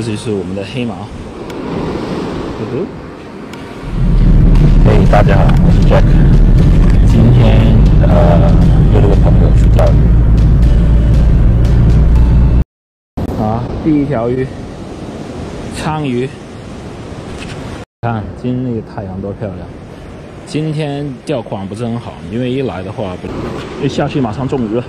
这就是我们的黑毛。嘿，大家好，我是 Jack。今天呃约了个朋友去钓鱼。啊，第一条鱼，鲳鱼。看今天那个太阳多漂亮。今天钓况不是很好，因为一来的话，一下去马上中鱼了。